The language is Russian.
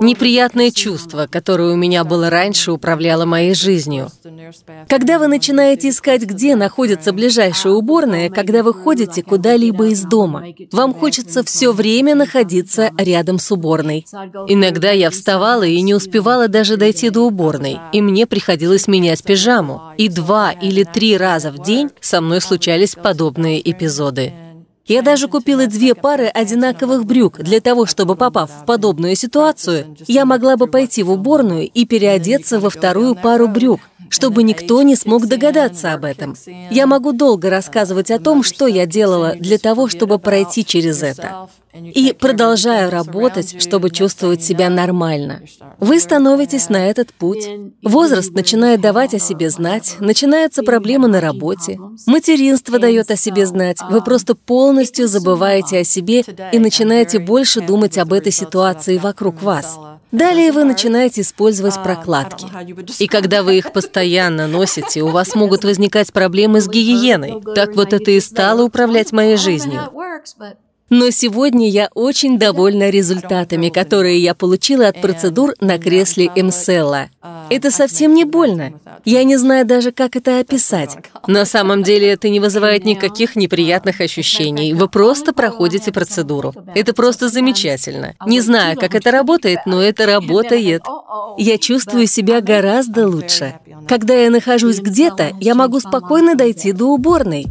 Неприятное чувство, которое у меня было раньше, управляло моей жизнью. Когда вы начинаете искать, где находится ближайшая уборная, когда вы ходите куда-либо из дома, вам хочется все время находиться рядом с уборной. Иногда я вставала и не успевала даже дойти до уборной, и мне приходилось менять пижаму. И два или три раза в день со мной случались подобные эпизоды. Я даже купила две пары одинаковых брюк для того, чтобы, попав в подобную ситуацию, я могла бы пойти в уборную и переодеться во вторую пару брюк, чтобы никто не смог догадаться об этом. Я могу долго рассказывать о том, что я делала для того, чтобы пройти через это. И продолжаю работать, чтобы чувствовать себя нормально. Вы становитесь на этот путь. Возраст начинает давать о себе знать, начинаются проблемы на работе. Материнство дает о себе знать. Вы просто полностью забываете о себе и начинаете больше думать об этой ситуации вокруг вас. Далее вы начинаете использовать прокладки. И когда вы их постоянно носите, у вас могут возникать проблемы с гигиеной. Так вот это и стало управлять моей жизнью. Но сегодня я очень довольна результатами, которые я получила от процедур на кресле МСЛа. Это совсем не больно. Я не знаю даже, как это описать. На самом деле это не вызывает никаких неприятных ощущений. Вы просто проходите процедуру. Это просто замечательно. Не знаю, как это работает, но это работает. Я чувствую себя гораздо лучше. Когда я нахожусь где-то, я могу спокойно дойти до уборной.